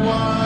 one.